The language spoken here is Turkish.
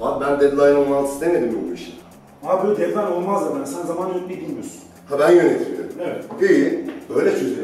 Abi ben deadline 16 istemedim mi bu işi? Abi böyle deadline olmaz da ben. Sen zaman yönetmeyi bilmiyorsun. Ha ben yönetiyorum. Evet. İyi. Böyle çözelim